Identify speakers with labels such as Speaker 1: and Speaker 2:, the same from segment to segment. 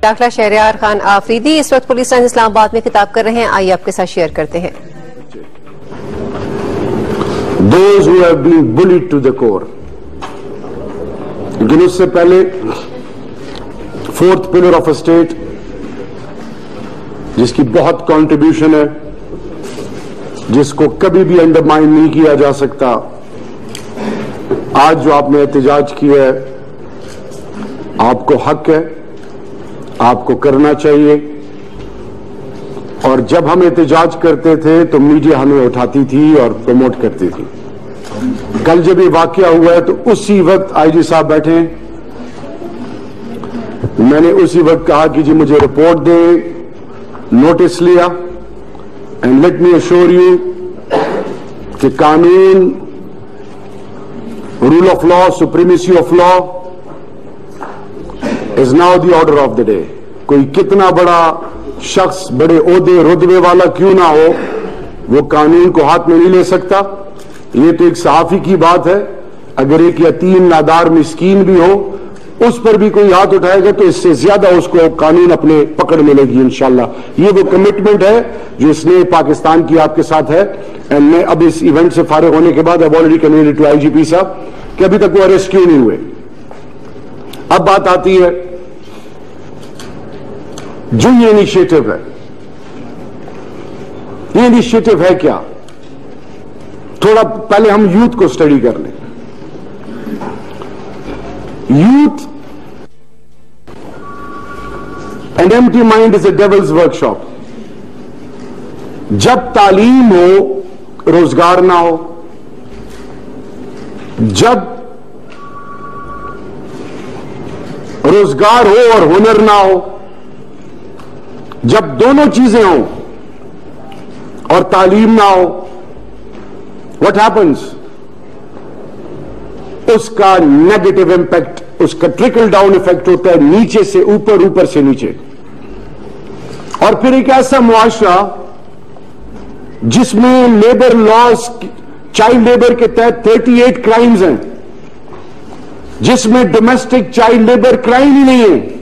Speaker 1: Doctor Shehryar Khan Afridi اس وقت police line اسلام آباد میں خطاب کر رہے ہیں۔ آئیے آپ کے ساتھ شیئر کرتے ہیں۔
Speaker 2: Those who have been bullied to the core. لیکن اس سے پہلے فورتھ پلر آف اسٹیٹ جس کی بہت کانٹریبیوشن ہے، جس کو کبھی بھی انڈرمائن نہیں کیا جا سکتا۔ آج جو آپ نے احتجاج کیا ہے، آپ کو حق ہے۔ آپ کو کرنا چاہیے۔ اور جب ہم احتجاج کرتے تھے تو میڈیا ہمیں اٹھاتی تھی اور پروموٹ کرتی تھی۔ کل جب یہ واقعہ ہوا ہے تو اسی وقت آئی جی صاحب بیٹھے ہیں۔ میں نے اسی وقت کہا کہ جی مجھے رپورٹ دیں۔ نوٹس لیا۔ And let me assure you کہ قانون rule of law supremacy of law is now the order of the day کوئی کتنا بڑا شخص، بڑے عہدے، رتبے والا کیوں نہ ہو، وہ قانون کو ہاتھ میں نہیں لے سکتا۔ یہ تو ایک صحافی کی بات ہے۔ اگر ایک یتیم، نادار، مسکین بھی ہو، اس پر بھی کوئی ہاتھ اٹھائے گا تو اس سے زیادہ اس کو قانون اپنے پکڑ ملے گی انشاءاللہ۔ یہ وہ کمٹمنٹ ہے جو اس نے پاکستان کی آپ کے ساتھ ہے۔ اینڈ میں اب اس ایونٹ سے فارغ ہونے کے بعد اب آلریڈی ٹو آئی جی پی صاحب کہ ابھی تک وہ اریسٹ کیوں نہیں ہوئے۔ اب بات آتی ہے جو یہ انیشیٹو ہے، یہ انیشیٹو ہے کیا؟ تھوڑا پہلے ہم یوتھ کو سٹڈی کر لیں۔ Youth and empty mind is a devil's workshop جب تعلیم ہو، روزگار نہ ہو، جب روزگار ہو اور ہنر نہ ہو جب دونوں چیزیں ہوں اور تعلیم نہ ہو وٹ ہیپنس اس کا نیگیٹو امپیکٹ اس کا ٹرکل ڈاؤن افیکٹ ہوتا ہے نیچے سے اوپر اوپر سے نیچے۔ اور پھر ایک ایسا معاشرہ جس میں لیبر لاس چائلڈ لیبر کے تحت تھرٹی ایٹ کرائمز ہیں، جس میں ڈومیسٹک چائلڈ لیبر کرائم ہی نہیں ہے۔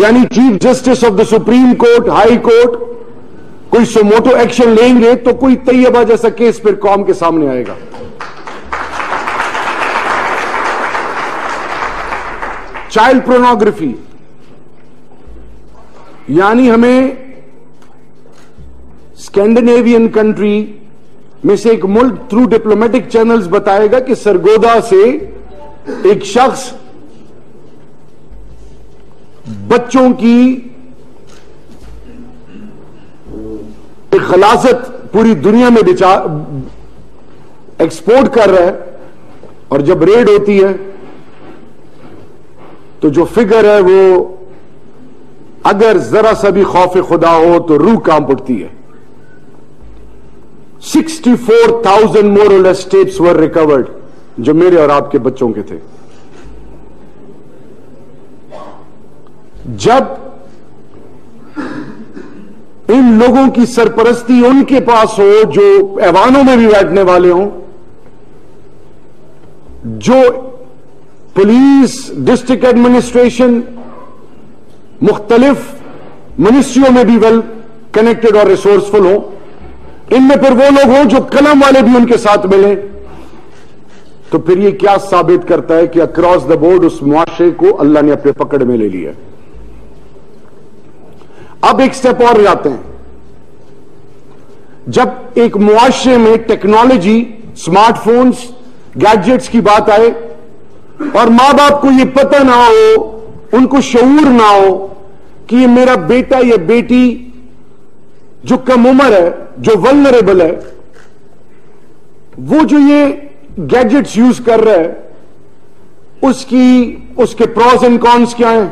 Speaker 2: یعنی chief justice of the supreme court, high court, کوئی سوموٹو ایکشن لیں گے تو کوئی طیبہ جیسا کیس پھر قوم کے سامنے آئے گا۔ چائلڈ پرونوگرافی یعنی ہمیں اسکینڈینیوین کنٹری میں سے ایک ملک تھرو ڈپلومیٹک چینلز بتائے گا کہ سرگودا سے ایک شخص بچوں کی خلاصت پوری دنیا میں ایکسپورٹ کر رہا ہے اور جب ریڈ ہوتی ہے تو جو فگر ہے وہ اگر ذرا سا بھی خوف خدا ہو تو روح کام پڑتی ہے۔ Sixty four thousand more steps were record جو میرے اور آپ کے بچوں کے تھے۔ جب ان لوگوں کی سرپرستی ان کے پاس ہو جو ایوانوں میں بھی بیٹھنے والے ہوں، جو پولیس، ڈسٹرکٹ ایڈمنسٹریشن، مختلف منسٹریوں میں بھی ویل کنیکٹڈ اور ریسورسفل ہوں، ان میں پھر وہ لوگ ہوں جو قلم والے بھی ان کے ساتھ ملیں۔ تو پھر یہ کیا ثابت کرتا ہے کہ اکراس دا بورڈ اس معاشرے کو اللہ نے اپنے پکڑ میں لے لیا اب ایک سٹیپ اور جاتے ہیں۔ جب ایک معاشرے میں ٹیکنالوجی سمارٹ فونز گیجٹس کی بات آئے اور ماں باپ کو یہ پتہ نہ ہو، ان کو شعور نہ ہو کہ یہ میرا بیٹا یا بیٹی جو کم عمر ہے، جو ولنریبل ہے، وہ جو یہ گیجٹس یوز کر رہا ہے، اس کی، اس کے پروز اینڈ کونس کیا ہیں؟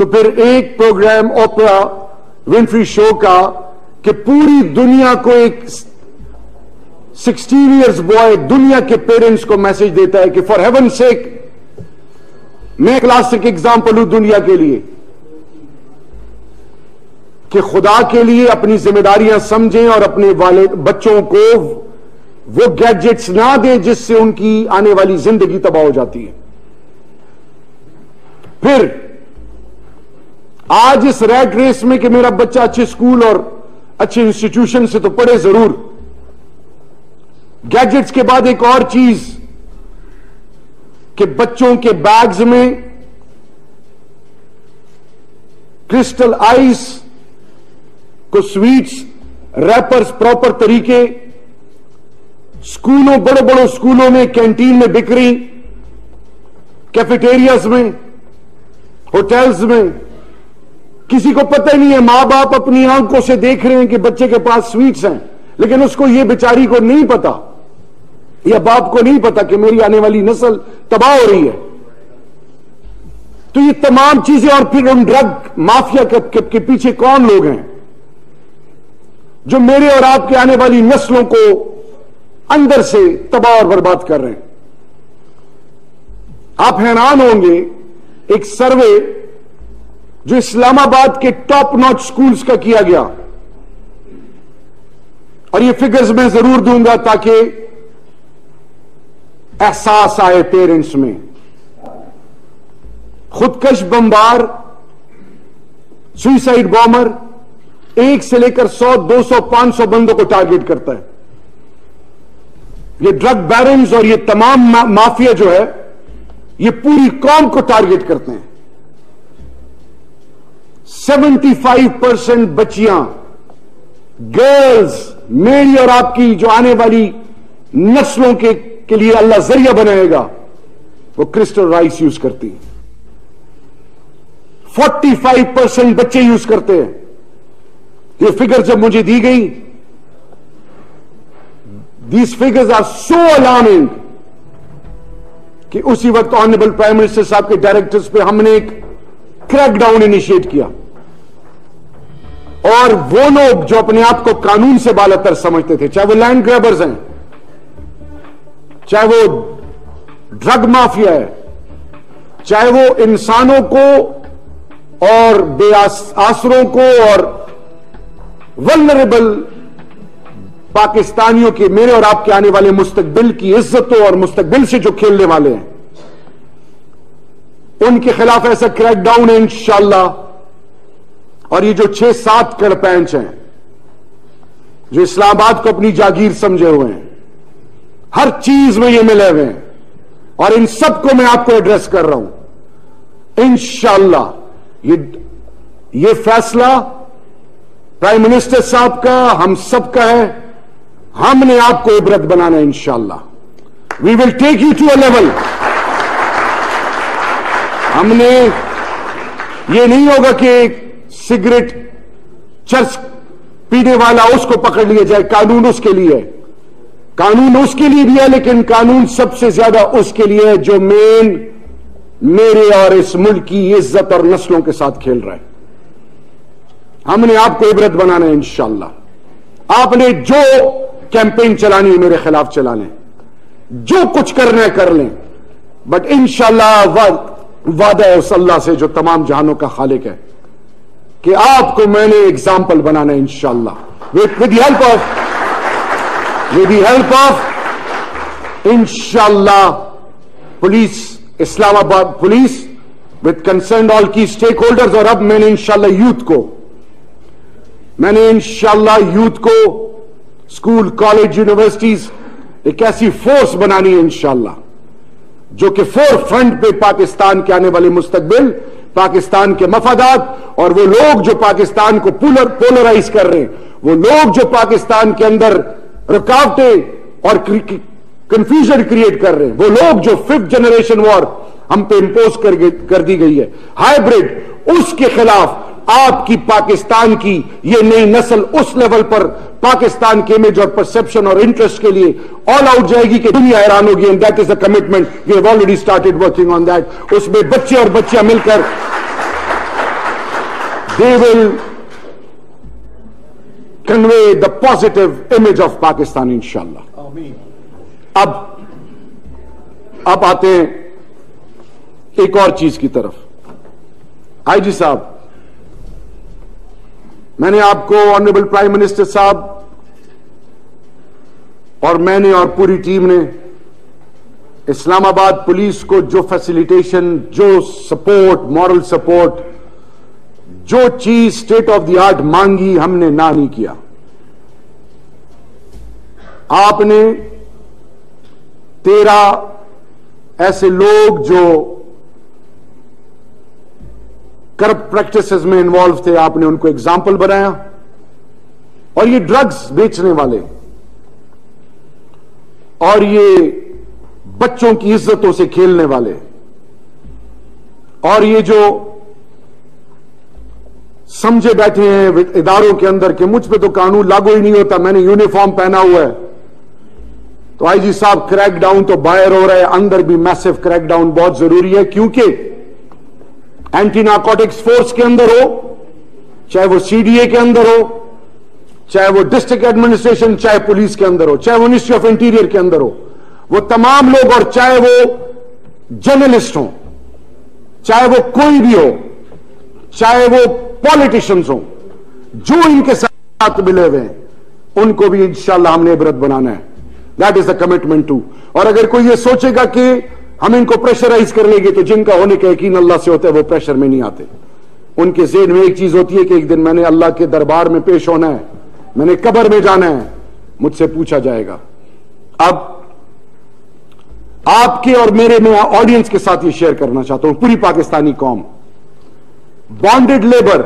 Speaker 2: تو پھر ایک پروگرام اوپرا ونفری شو کا کہ پوری دنیا کو ایک سکسٹین ایئرس بوائے دنیا کے پیرنٹس کو میسج دیتا ہے کہ فار ہیون سیک میں کلاسک ایگزامپل ہوں دنیا کے لیے کہ خدا کے لیے اپنی ذمہ داریاں سمجھیں اور اپنے والد بچوں کو وہ گیجٹس نہ دیں جس سے ان کی آنے والی زندگی تباہ ہو جاتی ہے۔ پھر آج اس ریٹ ریس میں کہ میرا بچہ اچھے اسکول اور اچھے انسٹیٹیوشن سے تو پڑھے ضرور۔ گیجٹس کے بعد ایک اور چیز کہ بچوں کے بیگز میں کرسٹل آئس کو سویٹس، ریپرز پراپر طریقے اسکولوں بڑے بڑے اسکولوں میں، کینٹین میں بک رہی کیفیٹیریاز میں، ہوٹلز میں کسی کو پتہ نہیں ہے، ماں باپ اپنی آنکھوں سے دیکھ رہے ہیں کہ بچے کے پاس سویٹس ہیں، لیکن اس کو یہ بیچاری کو نہیں پتا یا باپ کو نہیں پتا کہ میری آنے والی نسل تباہ ہو رہی ہے۔ تو یہ تمام چیزیں، اور پھر ان ڈرگ مافیا کے پیچھے کون لوگ ہیں؟ جو میرے اور آپ کے آنے والی نسلوں کو اندر سے تباہ اور برباد کر رہے ہیں۔ آپ حیران ہوں گے، ایک سروے جو اسلام آباد کے ٹاپ ناچ سکولز کا کیا گیا. اور یہ فگرز میں ضرور دوں گا تاکہ احساس آئے پیرنٹس میں. خودکش بمبار سوئسائڈ بامر ایک سے لے کر سو، دو سو، پانچ سو بندوں کو ٹارگیٹ کرتا ہے. یہ ڈرگ بیرنز اور یہ تمام مافیا جو ہے، یہ پوری قوم کو ٹارگیٹ کرتے ہیں. سیونٹی فائیو پرسینٹ بچیاں گرلز میری اور آپ کی جو آنے والی نسلوں کے کے لیے اللہ ذریعہ بنائے گا، وہ کرسٹل رائس یوز کرتی فورٹی فائیو پرسینٹ بچے یوز کرتے ہیں۔ یہ فگر جب مجھے دی گئی these figures are so alarming کہ اسی وقت آنریبل پرائم منسٹر صاحب کے ڈائریکٹرز پہ ہم نے ایک کریک ڈاؤن انیشیٹ کیا۔ اور وہ لوگ جو اپنے آپ کو قانون سے بالتر سمجھتے تھے، چاہے وہ لینڈ گریبرز ہیں، چاہے وہ ڈرگ مافیا ہے، چاہے وہ انسانوں کو اور بے آسروں کو اور ولنریبل پاکستانیوں کے میرے اور آپ کے آنے والے مستقبل کی عزتوں اور مستقبل سے جو کھیلنے والے ہیں۔ ان کے خلاف ایسا کریک ڈاؤن ہے انشاءاللہ۔ اور یہ جو چھ سات کڑ پینچ ہیں، جو اسلام آباد کو اپنی جاگیر سمجھے ہوئے ہیں، ہر چیز میں یہ ملے ہوئے ہیں، اور ان سب کو میں آپ کو ایڈریس کر رہا ہوں۔ انشاءاللہ، یہ یہ فیصلہ پرائم منسٹر صاحب کا، ہم سب کا ہے۔ ہم نے آپ کو عبرت بنانا ہے، انشاءاللہ۔ We will take you to a level ہم نے، یہ نہیں ہوگا کہ سگریٹ چرچ پینے والا اس کو پکڑ لیا جائے، قانون اس کے لیے۔ قانون اس کے لیے بھی ہے، لیکن قانون سب سے زیادہ اس کے لیے ہے جو مین میرے اور اس ملک کی عزت اور نسلوں کے ساتھ کھیل رہا ہے۔ ہم نے آپ کو عبرت بنانا ہے انشاءاللہ۔ آپ نے جو کیمپین چلانی ہے میرے خلاف چلا لیں۔ جو کچھ کرنا ہے کر لیں۔ بٹ انشاءاللہ وعدہ ہے اس اللہ سے جو تمام جہانوں کا خالق ہے۔ کہ آپ کو میں نے اگزامپل بنانا ہے انشاءاللہ. With the help of with the help of انشاءاللہ police Islamabad police with concerned آل کی اسٹیک ہولڈرز اور اب میں نے انشاءاللہ یوتھ کو، میں نے انشاءاللہ یوتھ کو اسکول کالج یونیورسٹیز ایک ایسی فورس بنانی ہے انشاءاللہ، جو کہ فور فرنٹ پہ پاکستان کے آنے والے مستقبل پاکستان کے مفادات اور وہ لوگ جو پاکستان کو پولرائز کر رہے ہیں، وہ لوگ جو پاکستان کے اندر رکاوٹیں اور کنفیوژن کریٹ کر رہے ہیں، وہ لوگ جو ففتھ جنریشن وار ہم پہ امپوز کر دی گئی ہے۔ ہائیبریڈ اس کے خلاف آپ کی پاکستان کی یہ نئی نسل اس لیول پر پاکستان کے امیج اور پرسپشن اور انٹرسٹ کے لیے آل آؤٹ جائے گی کہ دنیا حیران ہوگی and that is a commitment we have already started working on that اس میں بچے اور بچیاں مل کر they will convey the positive image of Pakistan انشاءاللہ اب اب آتے ہیں ایک اور چیز کی طرف. آئی جی صاحب میں نے آپ کو آنریبل پرائم منسٹر صاحب اور میں نے اور پوری ٹیم نے اسلام آباد پولیس کو جو فیسیلیٹیشن جو سپورٹ مورل سپورٹ جو چیز اسٹیٹ آف دی آرٹ مانگی ہم نے نہ نہیں کیا۔ آپ نے تیرہ ایسے لوگ جو کرپٹ پریکٹسز میں انوالو تھے، آپ نے ان کو ایگزامپل بنایا۔ اور یہ ڈرگز بیچنے والے۔ اور یہ بچوں کی عزتوں سے کھیلنے والے۔ اور یہ جو سمجھے بیٹھے ہیں اداروں کے اندر کہ مجھ پہ تو قانون لاگو ہی نہیں ہوتا، میں نے یونیفارم پہنا ہوا ہے۔ تو آئی جی صاحب کریک ڈاؤن تو باہر ہو رہا ہے اندر بھی میسو کریک ڈاؤن بہت ضروری ہے، کیونکہ اینٹی نارکوٹکس فورس کے اندر ہو، چاہے وہ سی ڈی اے کے اندر ہو، چاہے وہ ڈسٹرکٹ ایڈمنسٹریشن چاہے پولیس کے اندر ہو، چاہے وہ منسٹری آف انٹیریئر کے اندر ہو، وہ تمام لوگ اور چاہے وہ جرنلسٹ ہوں، چاہے وہ کوئی بھی ہو، چاہے وہ پالیٹیشنز ہوں، جو ان کے ساتھ ملے ہوئے ہیں، ان کو بھی انشاءاللہ ہم نے عبرت بنانا ہے۔ That is the commitment to اور اگر کوئی یہ سوچے گا کہ ہم ان کو پریشرائز کر لیں گے تو جن کا ہونے کا یقین اللہ سے ہوتا ہے وہ پریشر میں نہیں آتے۔ ان کے ذہن میں ایک چیز ہوتی ہے کہ ایک دن میں نے اللہ کے دربار میں پیش ہونا ہے، میں نے قبر میں جانا ہے، مجھ سے پوچھا جائے گا۔ اب آپ کے اور میرے میں آڈینس کے ساتھ یہ شیئر کرنا چاہتا ہوں، پوری پاکستانی قوم۔ Bonded labour